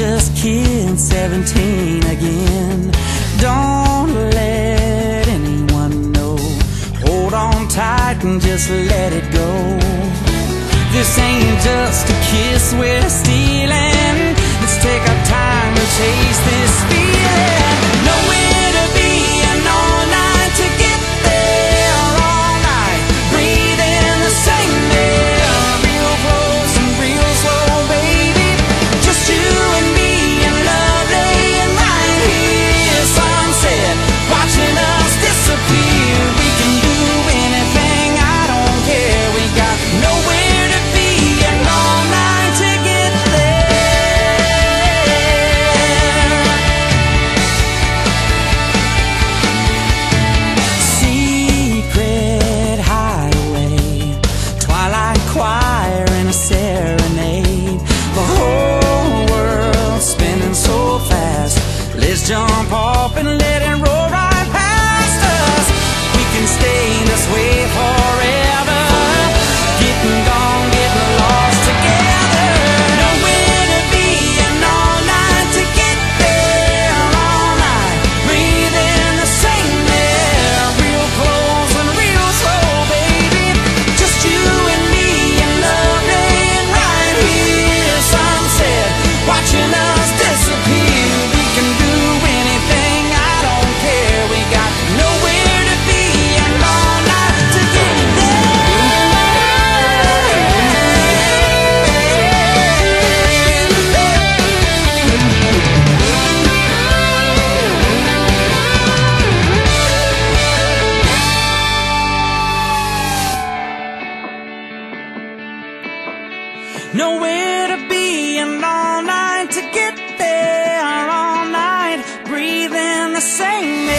just kids, 17 again. Don't let anyone know. Hold on tight and just let it go. This ain't just a kiss we're stealing jump Nowhere to be and all night to get there. All night breathing the same